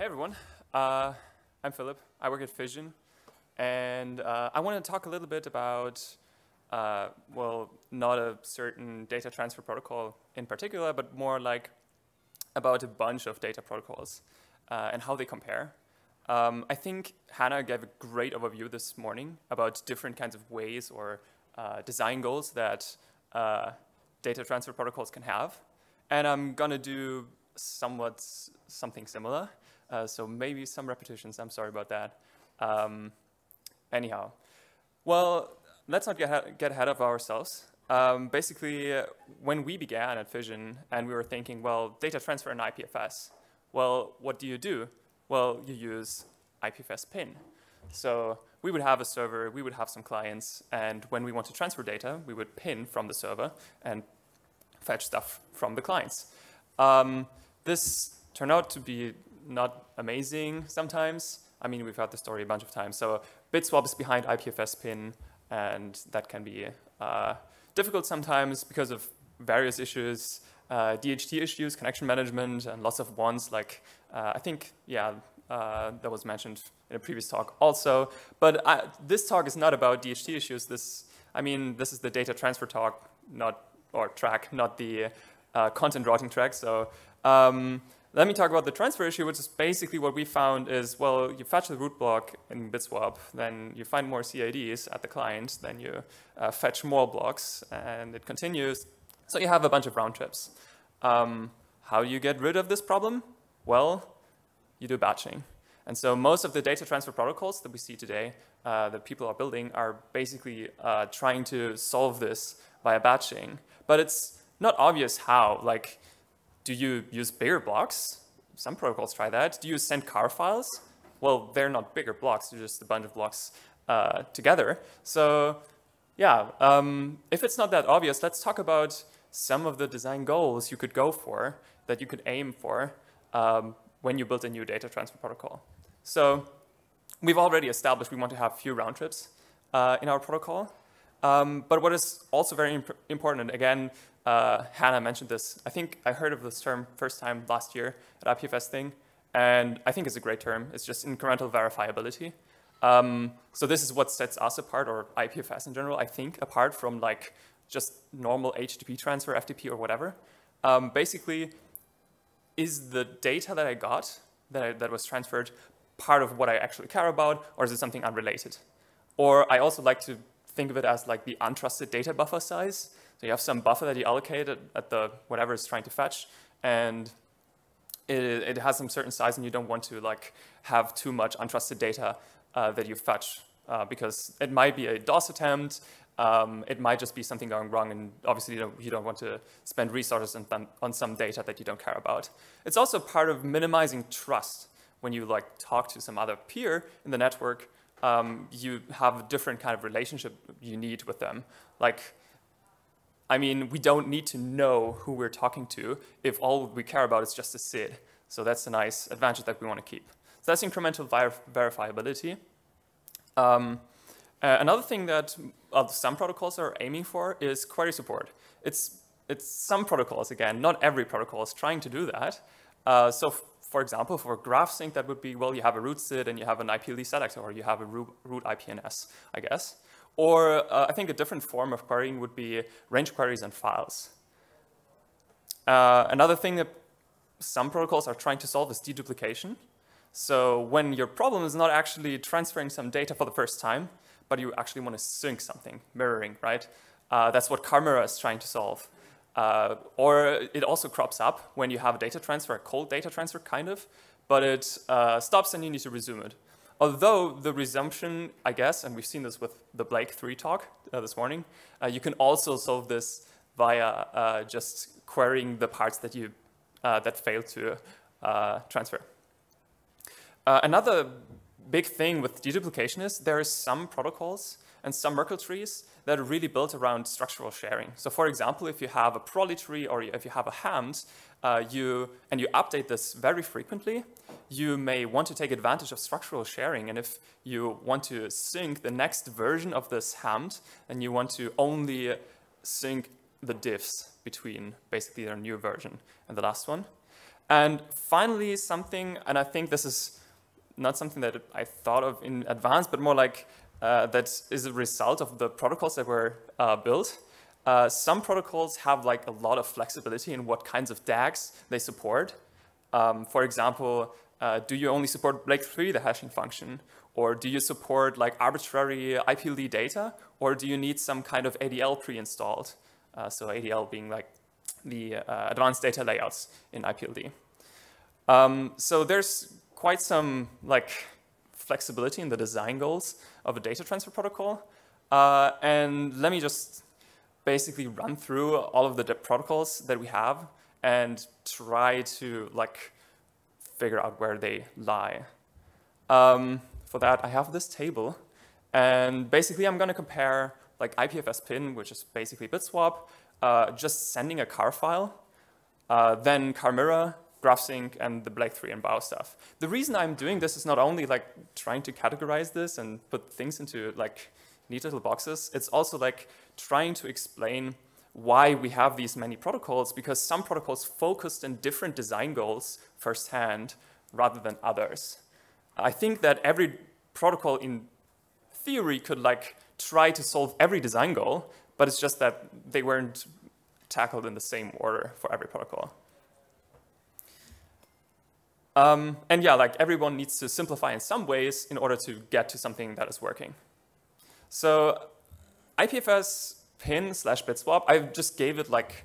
Hey everyone, uh, I'm Philipp. I work at Fission, and uh, I want to talk a little bit about, uh, well, not a certain data transfer protocol in particular, but more like about a bunch of data protocols uh, and how they compare. Um, I think Hannah gave a great overview this morning about different kinds of ways or uh, design goals that uh, data transfer protocols can have. And I'm going to do somewhat something similar. Uh, so maybe some repetitions, I'm sorry about that. Um, anyhow, well, let's not get, get ahead of ourselves. Um, basically, uh, when we began at Fission and we were thinking, well, data transfer and IPFS, well, what do you do? Well, you use IPFS pin. So we would have a server, we would have some clients, and when we want to transfer data, we would pin from the server and fetch stuff from the clients. Um, this turned out to be not amazing sometimes. I mean, we've heard the story a bunch of times. So BitSwap is behind IPFS pin, and that can be uh, difficult sometimes because of various issues, uh, DHT issues, connection management, and lots of ones. Like uh, I think, yeah, uh, that was mentioned in a previous talk also. But I, this talk is not about DHT issues. This, I mean, this is the data transfer talk, not or track, not the uh, content routing track. So. Um, let me talk about the transfer issue, which is basically what we found is, well, you fetch the root block in Bitswap, then you find more CIDs at the client, then you uh, fetch more blocks, and it continues. So you have a bunch of round trips. Um, how do you get rid of this problem? Well, you do batching. And so most of the data transfer protocols that we see today uh, that people are building are basically uh, trying to solve this via batching. But it's not obvious how. Like, do you use bigger blocks? Some protocols try that. Do you send car files? Well, they're not bigger blocks, they're just a bunch of blocks uh, together. So yeah, um, if it's not that obvious, let's talk about some of the design goals you could go for, that you could aim for um, when you build a new data transfer protocol. So we've already established we want to have few round trips uh, in our protocol. Um, but what is also very imp important, again, uh, Hannah mentioned this. I think I heard of this term first time last year at IPFS thing, and I think it's a great term. It's just incremental verifiability. Um, so this is what sets us apart, or IPFS in general, I think, apart from like just normal HTTP transfer, FTP, or whatever. Um, basically, is the data that I got, that, I, that was transferred, part of what I actually care about, or is it something unrelated? Or I also like to think of it as like the untrusted data buffer size. So you have some buffer that you allocate at, the whatever it's trying to fetch, and it, it, has some certain size, and you don't want to like have too much untrusted data uh, that you fetch uh, because it might be a DOS attempt. Um, it might just be something going wrong, and obviously you don't, you don't want to spend resources on, on some data that you don't care about. It's also part of minimizing trust when you like talk to some other peer in the network. Um, you have a different kind of relationship you need with them. Like I mean, we don't need to know who we're talking to if all we care about is just a CID. So that's a nice advantage that we want to keep. So that's incremental ver verifiability. Um, uh, another thing that uh, some protocols are aiming for is query support. It's, it's some protocols, again, not every protocol is trying to do that. Uh, so for example, for graph sync, that would be, well, you have a root CID and you have an IPLD selector, or you have a root, root IPNS, I guess. Or uh, I think a different form of querying would be range queries and files. Uh, another thing that some protocols are trying to solve is deduplication. So when your problem is not actually transferring some data for the first time, but you actually want to sync something, mirroring, right? Uh, that's what CAR Mirror is trying to solve. Uh, or it also crops up when you have a data transfer, a cold data transfer kind of, but it uh, stops and you need to resume it. Although the resumption, I guess, and we've seen this with the Blake 3 talk uh, this morning, uh, you can also solve this via uh, just querying the parts that you uh, that fail to uh, transfer. Uh, another big thing with deduplication is there are some protocols and some Merkle trees that are really built around structural sharing. So for example, if you have a Prolly tree or if you have a HAMT, uh, you, and you update this very frequently, you may want to take advantage of structural sharing. And if you want to sync the next version of this HAMT, then you want to only sync the diffs. between basically their new version and the last one. And finally, something, and I think this is not something that I thought of in advance, but more like uh, that is a result of the protocols that were uh, built. Uh, some protocols have like a lot of flexibility in what kinds of DAGs they support. Um, for example, uh, do you only support Blake3, the hashing function? Or do you support like arbitrary IPLD data? Or do you need some kind of ADL pre-installed? Uh, so ADL being like the uh, advanced data layouts in IPLD. Um, so there's quite some like flexibility in the design goals of a data transfer protocol. Uh, and let me just basically run through all of the protocols that we have and try to like figure out where they lie. Um, for that, I have this table. And basically, I'm going to compare like IPFS pin, which is basically BitSwap, uh, just sending a car file, uh, then CAR Mirror, GraphSync, and the Blake3 and BAO stuff. The reason I'm doing this is not only like trying to categorize this and put things into like neat little boxes, it's also like trying to explain why we have these many protocols, because some protocols focused in different design goals firsthand rather than others. I think that every protocol in theory could like try to solve every design goal, but it's just that they weren't tackled in the same order for every protocol. Um, and yeah, like everyone needs to simplify in some ways in order to get to something that is working. So IPFS pin slash bitswap, I just gave it like,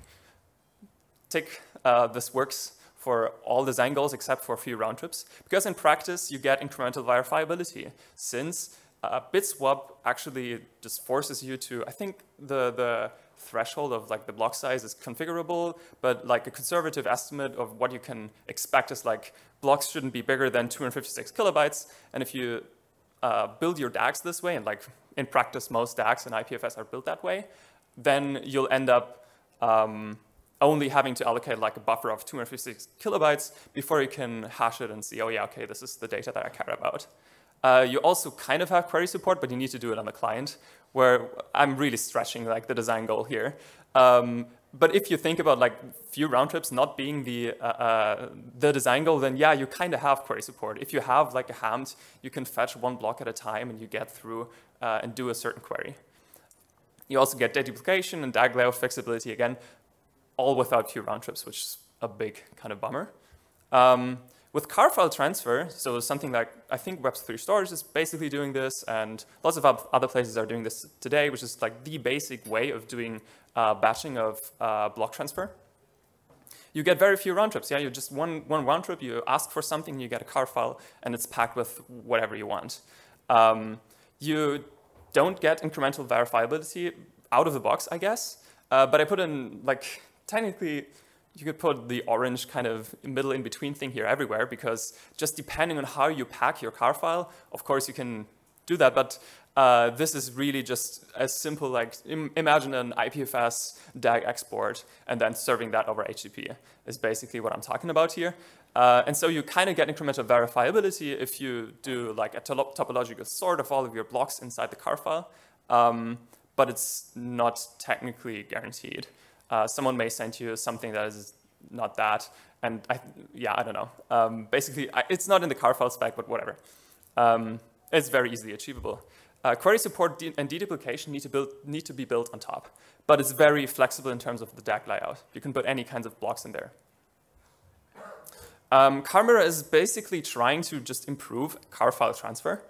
tick, uh, this works for all design goals except for a few round trips, because in practice you get incremental verifiability, since uh, bitswap actually just forces you to, I think the, the threshold of like the block size is configurable, but like a conservative estimate of what you can expect is like blocks shouldn't be bigger than 256 kilobytes, and if you uh, build your DAGs this way, and like in practice most DAGs and IPFS are built that way, then you'll end up um, only having to allocate like a buffer of 256 kilobytes before you can hash it and see, oh yeah, okay, this is the data that I care about. Uh, you also kind of have query support, but you need to do it on the client, where I'm really stretching like the design goal here. Um, but if you think about like few round trips not being the uh, uh, the design goal, then yeah, you kind of have query support. If you have like a HAMT, you can fetch one block at a time and you get through uh, and do a certain query. You also get deduplication and DAG layout flexibility again, all without few round trips, which is a big kind of bummer. Um, with car file transfer, so something like I think Web3 Storage is basically doing this, and lots of other places are doing this today, which is like the basic way of doing uh, batching of uh, block transfer. You get very few round trips. Yeah, you just one one round trip. You ask for something, you get a car file, and it's packed with whatever you want. Um, you don't get incremental verifiability out of the box, I guess. Uh, but I put in like technically you could put the orange kind of middle in between thing here everywhere because just depending on how you pack your car file, of course you can do that, but uh, this is really just as simple like Im imagine an IPFS DAG export and then serving that over HTTP is basically what I'm talking about here. Uh, and so you kind of get incremental verifiability if you do like a topological sort of all of your blocks inside the car file, um, but it's not technically guaranteed uh, someone may send you something that is not that. And I, yeah, I don't know. Um, basically, I, it's not in the car file spec, but whatever. Um, it's very easily achievable. Uh, query support and deduplication need to, build, need to be built on top, but it's very flexible in terms of the DAG layout. You can put any kinds of blocks in there. Um, CAR Mirror is basically trying to just improve car file transfer.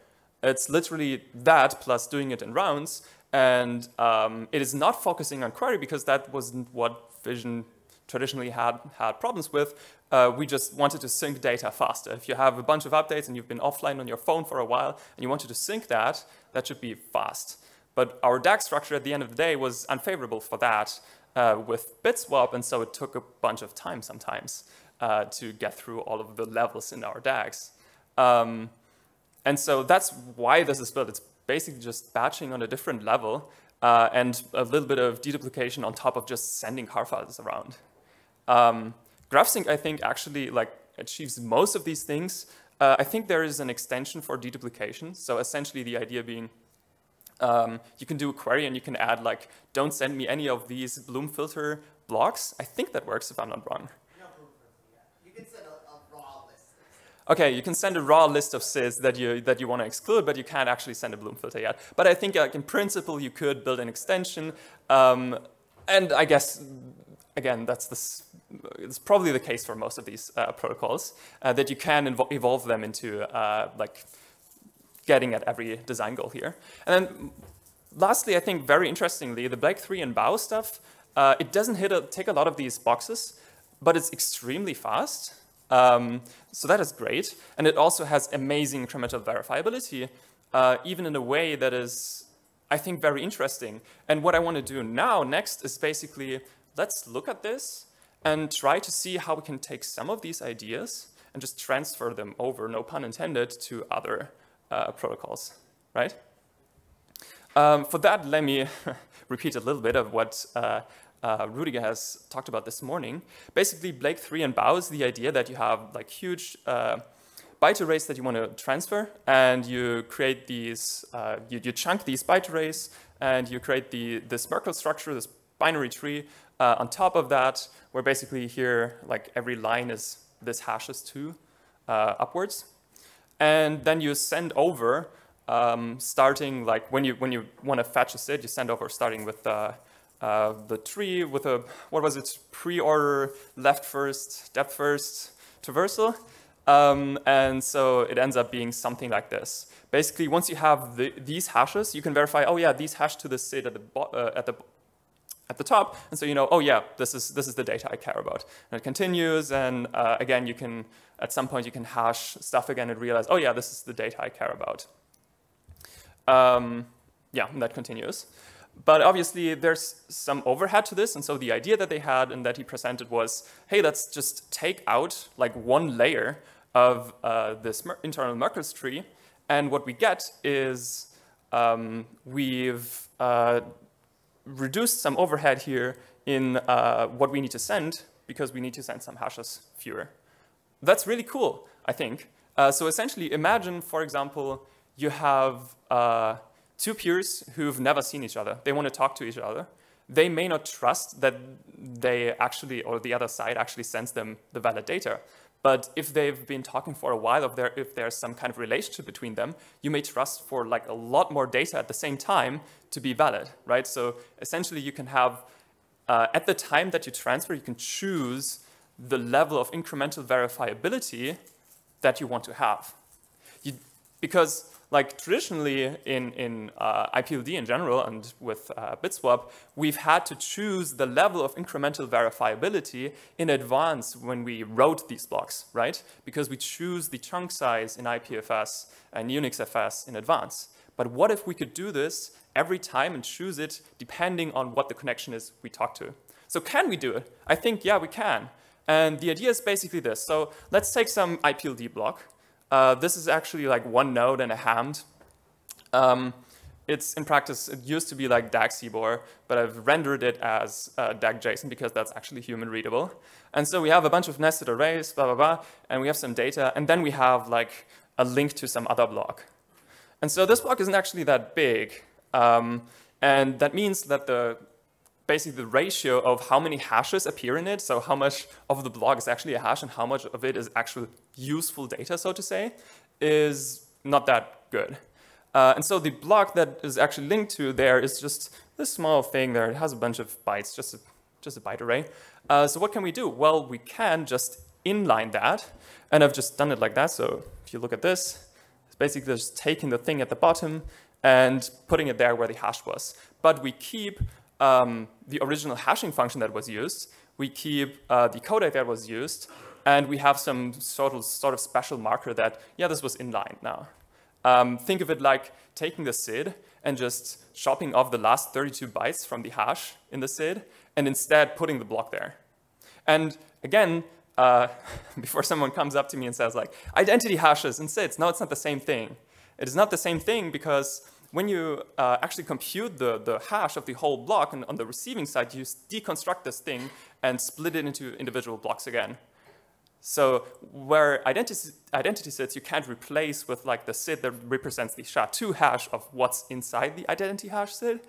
It's literally that plus doing it in rounds and um, it is not focusing on query because that wasn't what Fission traditionally had, had problems with. Uh, we just wanted to sync data faster. If you have a bunch of updates and you've been offline on your phone for a while and you wanted to sync that, that should be fast. But our DAG structure at the end of the day was unfavorable for that uh, with BitSwap, and so it took a bunch of time sometimes uh, to get through all of the levels in our DAGs. Um, and so that's why this is built. It's basically just batching on a different level uh, and a little bit of deduplication on top of just sending car files around. Um, GraphSync, I think, actually like achieves most of these things. Uh, I think there is an extension for deduplication. So essentially the idea being um, you can do a query and you can add like, don't send me any of these Bloom filter blocks. I think that works if I'm not wrong. Okay, you can send a raw list of CIDs that you that you want to exclude, but you can't actually send a Bloom filter yet. But I think like in principle you could build an extension, um, and I guess again that's this. It's probably the case for most of these uh, protocols uh, that you can evolve them into uh, like getting at every design goal here. And then lastly, I think very interestingly, the Blake 3 and Bao stuff, uh, it doesn't hit a, take a lot of these boxes, but it's extremely fast. Um, so that is great. And it also has amazing incremental verifiability, uh, even in a way that is, I think, very interesting. And what I want to do now, next, is basically, let's look at this and try to see how we can take some of these ideas and just transfer them over, no pun intended, to other uh, protocols, right? Um, for that, let me repeat a little bit of what uh, uh, Rudiger has talked about this morning. Basically, Blake 3 and Bao is the idea that you have like huge uh, byte arrays that you want to transfer, and you create these, uh, you, you, chunk these byte arrays, and you create the, this Merkle structure, this binary tree uh, on top of that, where basically here, like every line is this hashes two uh, upwards. And then you send over, um, starting like when you, when you want to fetch a CID, you send over starting with uh, the tree with a, what was it, pre-order left first, depth first traversal. Um, and so it ends up being something like this. Basically, once you have the, these hashes, you can verify, oh yeah, these hash to the CID at the, uh, at the at the top, and so you know, oh yeah, this is this is the data I care about. And it continues, and uh, again, you can at some point you can hash stuff again and realize, oh yeah, this is the data I care about. Um, yeah, that continues. But obviously, there's some overhead to this, and so the idea that they had and that he presented was, hey, let's just take out like one layer of uh, this internal Merkle's tree, and what we get is um, we've uh, reduced some overhead here in uh, what we need to send because we need to send some hashes fewer. That's really cool, I think. Uh, so essentially, imagine, for example, you have uh, two peers who've never seen each other. They want to talk to each other. They may not trust that they actually, or the other side actually sends them the valid data. But if they've been talking for a while, if, there, if there's some kind of relationship between them, you may trust for like a lot more data at the same time to be valid, right? So essentially you can have, uh, at the time that you transfer, you can choose the level of incremental verifiability that you want to have. You, because like traditionally in, in uh, IPLD in general and with uh, Bitswap, we've had to choose the level of incremental verifiability in advance when we wrote these blocks, right? Because we choose the chunk size in IPFS and UnixFS in advance. But what if we could do this every time and choose it depending on what the connection is we talk to? So can we do it? I think, yeah, we can. And the idea is basically this. So let's take some IPLD block. Uh, this is actually like one node and a HAMT. Um, it's in practice, it used to be like DAG CBOR, but I've rendered it as uh, DAG JSON because that's actually human readable. And so we have a bunch of nested arrays, blah, blah, blah, and we have some data, and then we have like a link to some other block. And so this block isn't actually that big. Um, and that means that the basically the ratio of how many hashes appear in it, so how much of the block is actually a hash and how much of it is actual useful data, so to say, is not that good. Uh, and so the block that is actually linked to there is just this small thing there. It has a bunch of bytes, just a, just a byte array. Uh, so what can we do? Well, we can just inline that, and I've just done it like that. So if you look at this, it's basically just taking the thing at the bottom and putting it there where the hash was. But we keep um, the original hashing function that was used, we keep uh, the codec that was used, and we have some sort of, sort of special marker that, yeah, this was inline now. Um, think of it like taking the CID and just chopping off the last 32 bytes from the hash in the CID, and instead putting the block there. And again, uh, before someone comes up to me and says like, identity hashes and CIDs, no, it's not the same thing. It is not the same thing because when you uh, actually compute the, the hash of the whole block and on the receiving side, you deconstruct this thing and split it into individual blocks again. So where identity, identity sits, you can't replace with like the CID that represents the SHA-2 hash of what's inside the identity hash CID.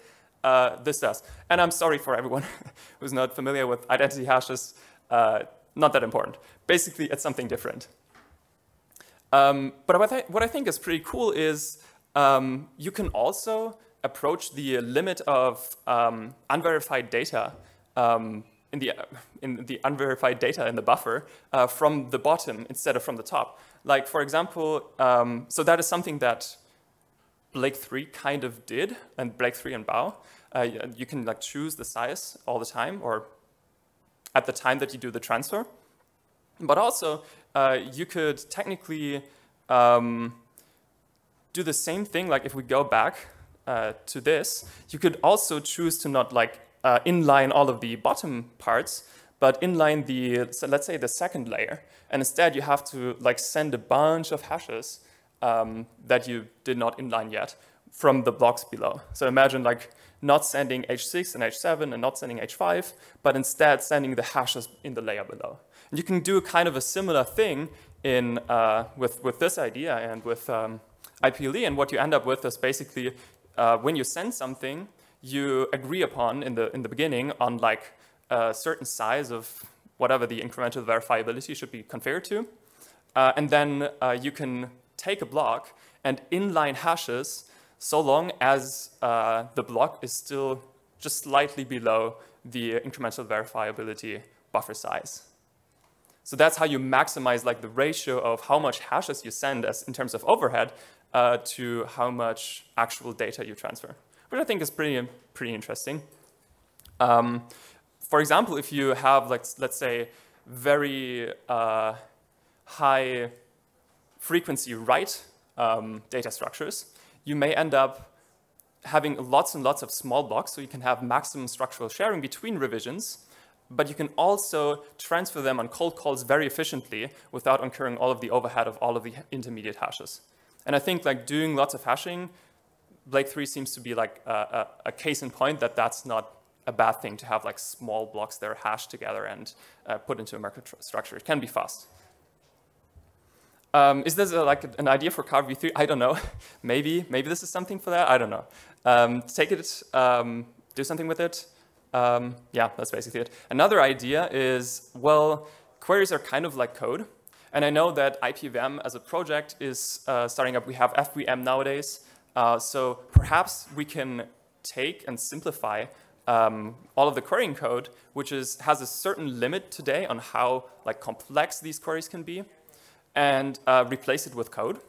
Uh, this does. And I'm sorry for everyone who's not familiar with identity hashes. Uh, not that important. Basically, it's something different. Um, but what I, what I, think is pretty cool is um, you can also approach the limit of um, unverified data um, in the, in the unverified data in the buffer uh, from the bottom instead of from the top. Like, for example, um, so that is something that Blake 3 kind of did, and Blake 3 and Bao. Uh, you can like choose the size all the time, or at the time that you do the transfer. But also, uh, you could technically um, do the same thing, like if we go back uh, to this, you could also choose to not like uh, inline all of the bottom parts, but inline the, so let's say the second layer. And instead you have to like send a bunch of hashes um, that you did not inline yet from the blocks below. So imagine like not sending H6 and H7 and not sending H5, but instead sending the hashes in the layer below. And you can do kind of a similar thing in, uh, with, with this idea and with um, IPLD, and what you end up with is basically uh, when you send something, you agree upon in the, in the beginning on like a certain size of whatever the incremental verifiability should be configured to. Uh, and then uh, you can take a block and inline hashes so long as uh, the block is still just slightly below the incremental verifiability buffer size. So that's how you maximize like the ratio of how much hashes you send as in terms of overhead uh, to how much actual data you transfer, which I think is pretty, pretty interesting. Um, for example, if you have, like, let's say, very uh, high frequency write um, data structures, you may end up having lots and lots of small blocks, so you can have maximum structural sharing between revisions, but you can also transfer them on cold calls very efficiently without incurring all of the overhead of all of the intermediate hashes. And I think like doing lots of hashing, Blake 3 seems to be like a, a, a case in point that that's not a bad thing to have like small blocks that are hashed together and uh, put into a Merkle structure. It can be fast. Um, is this a, like an idea for Car V3? I don't know. maybe, maybe this is something for that. I don't know. Um, take it, um, do something with it. Um, yeah, that's basically it. Another idea is, well, queries are kind of like code. And I know that IPVM as a project is uh, starting up. We have FVM nowadays. Uh, so perhaps we can take and simplify um, all of the querying code, which is, has a certain limit today on how like complex these queries can be, and uh, replace it with code.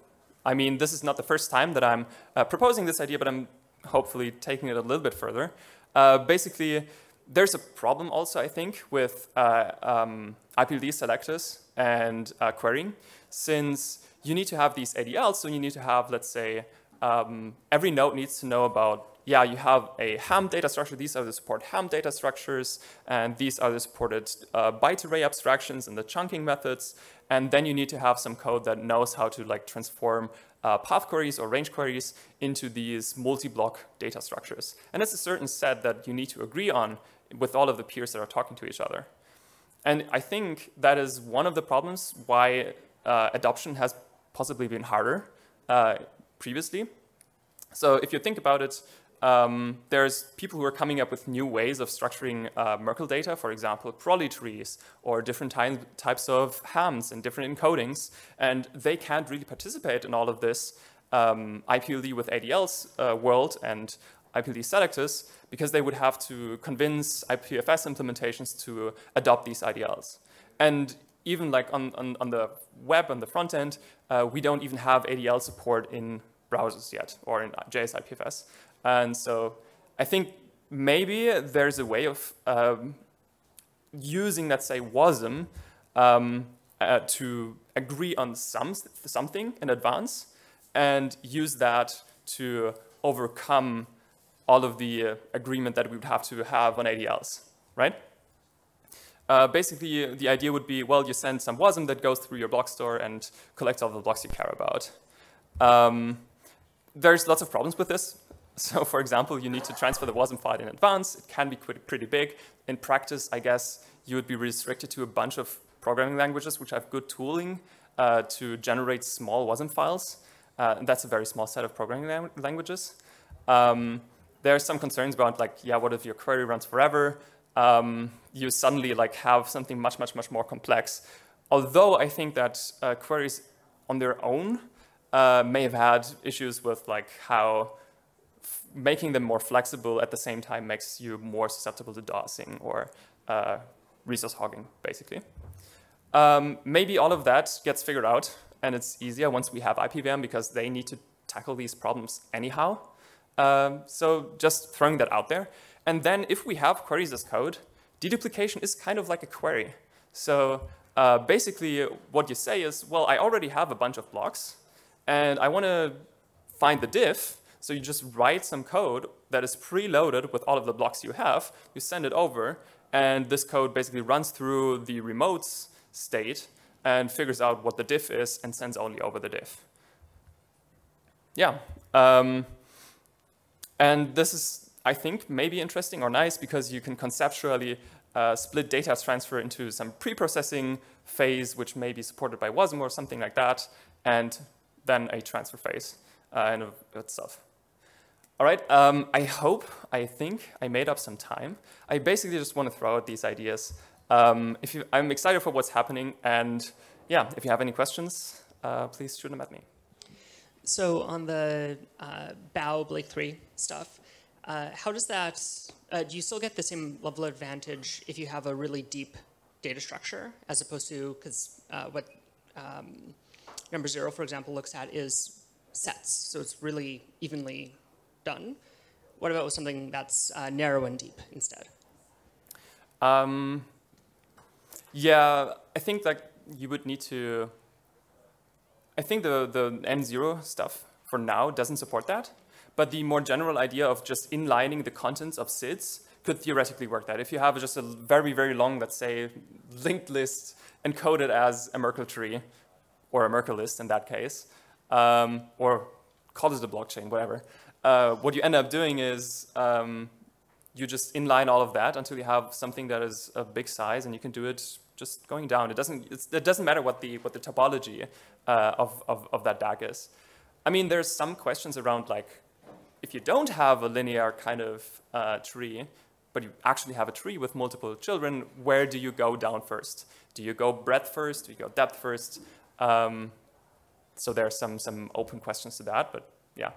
I mean, this is not the first time that I'm uh, proposing this idea, but I'm hopefully taking it a little bit further. Uh, basically, there's a problem also, I think, with uh, um, selectors and uh, querying, since you need to have these ADLs, so you need to have, let's say, um, every node needs to know about, yeah, you have a HAMT data structure, these are the support HAMT data structures, and these are the supported uh, byte array abstractions and the chunking methods, and then you need to have some code that knows how to like transform uh, path queries or range queries into these multi-block data structures. And it's a certain set that you need to agree on with all of the peers that are talking to each other. And I think that is one of the problems why uh, adoption has possibly been harder uh, previously. So if you think about it, um, there's people who are coming up with new ways of structuring uh, Merkle data, for example, Prolly trees or different ty types of HAMTs and different encodings, and they can't really participate in all of this um, IPLD with ADL's uh, world and IPLD selectors because they would have to convince IPFS implementations to adopt these ADLs. And even like on, on, on the web, on the front end, uh, we don't even have ADL support in browsers yet or in JS IPFS. And so I think maybe there's a way of um, using, let's say, WASM um, uh, to agree on some, something in advance and use that to overcome all of the uh, agreement that we would have to have on ADLs, right? Uh, basically, the idea would be, well, you send some WASM that goes through your block store and collects all the blocks you care about. Um, there's lots of problems with this. So for example, you need to transfer the WASM file in advance. It can be pretty big. In practice, I guess you would be restricted to a bunch of programming languages which have good tooling uh, to generate small WASM files. Uh, that's a very small set of programming languages. Um, there are some concerns about like, yeah, what if your query runs forever? Um, you suddenly like have something much, much, much more complex. Although I think that uh, queries on their own uh, may have had issues with like how making them more flexible at the same time makes you more susceptible to DOSing or uh, resource hogging, basically. Um, maybe all of that gets figured out and it's easier once we have IPVM because they need to tackle these problems anyhow. Um, so just throwing that out there. And then if we have queries as code, deduplication is kind of like a query. So uh, basically what you say is, well, I already have a bunch of blocks and I want to find the diff. So you just write some code that is preloaded with all of the blocks you have. You send it over and this code basically runs through the remotes state and figures out what the diff is and sends only over the diff. Yeah. Um, and this is, I think, maybe interesting or nice because you can conceptually uh, split data transfer into some pre-processing phase, which may be supported by WASM or something like that, and then a transfer phase uh, and itself. All right, um, I hope, I think I made up some time. I basically just want to throw out these ideas. Um, if you, I'm excited for what's happening, and yeah, if you have any questions, uh, please shoot them at me. So on the uh, BAO Blake 3 stuff, uh, how does that, uh, do you still get the same level of advantage if you have a really deep data structure as opposed to, because uh, what um, number zero, for example, looks at is sets. So it's really evenly done. What about with something that's uh, narrow and deep instead? Um, yeah, I think like you would need to I think the, the N0 stuff for now doesn't support that, but the more general idea of just inlining the contents of CIDs could theoretically work that. If you have just a very, very long, let's say, linked list encoded as a Merkle tree, or a Merkle list in that case, um, or call it a blockchain, whatever, uh, what you end up doing is um, you just inline all of that until you have something that is a big size and you can do it just going down. It doesn't, it doesn't matter what the, what the topology uh, of, of, of that DAG is. I mean, there's some questions around like, if you don't have a linear kind of uh, tree, but you actually have a tree with multiple children, where do you go down first? Do you go breadth first? Do you go depth first? Um, so there are some, some open questions to that, but yeah.